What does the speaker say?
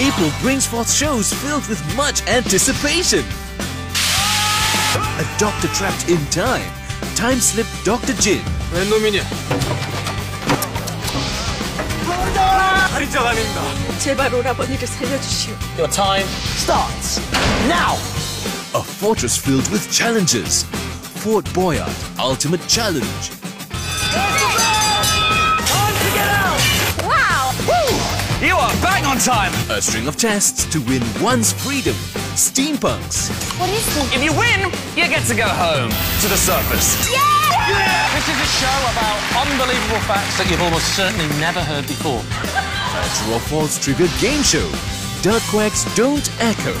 April brings forth shows filled with much anticipation. A doctor trapped in time. Time slip Dr. Jin. 웬 놈이냐? 살인자가 아닙니다. 제발 오라버니를 살려주시오. Your time starts now. A fortress filled with challenges. Fort Boyard Ultimate Challenge. Time. A string of tests to win one's freedom. Steampunks. If you win, you get to go home to the surface. Yeah! This is a show about unbelievable facts that you've almost certainly never heard before. A Draw Falls Trigger Game Show. Duck Quacks Don't Echo.